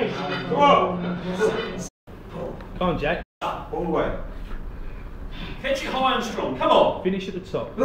Come on. Jack. All the way. Catch it high and strong. Come on. Finish at the top.